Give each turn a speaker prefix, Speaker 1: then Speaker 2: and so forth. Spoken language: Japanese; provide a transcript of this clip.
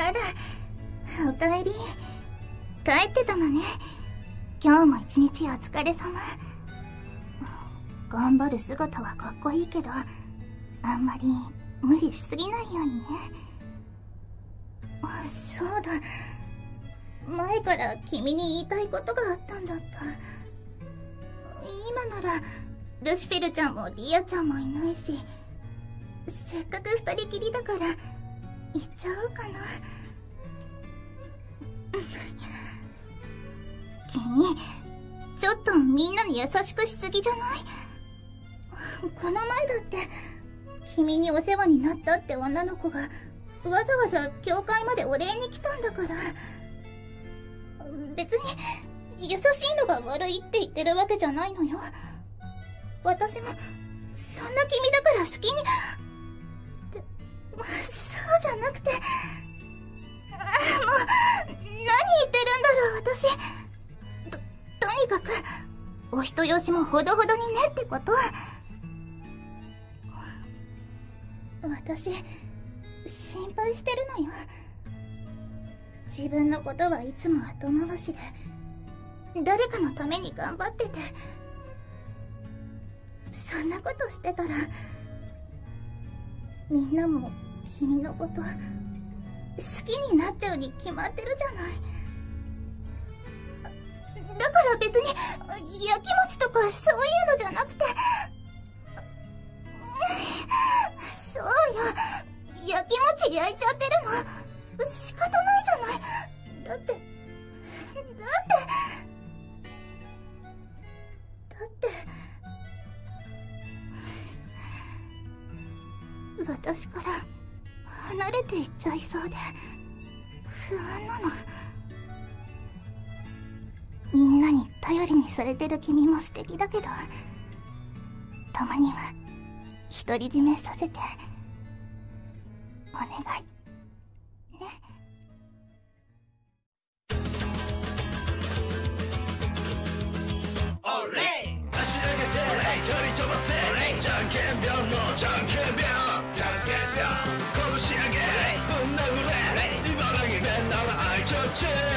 Speaker 1: あら、おかえり。帰ってたのね。今日も一日お疲れ様。頑張る姿はかっこいいけど、あんまり無理しすぎないようにね。あ、そうだ。前から君に言いたいことがあったんだった。今なら、ルシフェルちゃんもリアちゃんもいないし、せっかく二人きりだから、言っちゃおうかな。君、ちょっとみんなに優しくしすぎじゃない？この前だって、君にお世話になったって女の子が、わざわざ教会までお礼に来たんだから。別に、優しいのが悪いって言ってるわけじゃないのよ。私も、そんな君だから好きに、お人よしもほどほどにねってこと。私、心配してるのよ。自分のことはいつも後回しで、誰かのために頑張ってて、そんなことしてたら、みんなも君のこと、好きになっちゃうに決まってるじゃない。だから別に、やきもちとかそういうのじゃなくて、そうよ、やきもち焼いちゃってるの。仕方ないじゃない。だって、だって、だって、私から離れていっちゃいそうで、不安なの。みんなに頼りにされてる君も素敵だけど、たまには、独り占めさせて、お願い。ね。
Speaker 2: おれ足上げて距離飛ばせじゃんけんぴょんのじゃんけんぴょんじゃんけんぴょん拳上げ。ぶん殴れ。茨城弁なら愛ちょちゅ